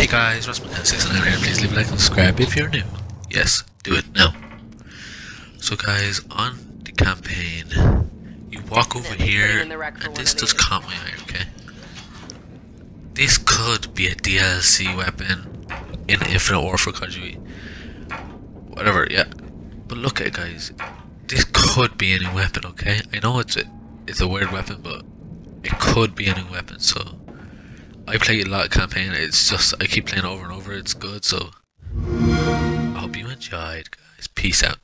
Hey guys, Rossman69 here. Please leave a like and subscribe if you're new. Yes, do it now. So guys, on the campaign, you walk over here, and this just caught my eye, okay? This could be a DLC weapon in Infinite Warfare Kaji. Whatever, yeah. But look at it guys. This could be a new weapon, okay? I know it's a, it's a weird weapon, but it could be a new weapon, so I play a lot of campaign. It's just I keep playing over and over. It's good. So I hope you enjoyed, guys. Peace out.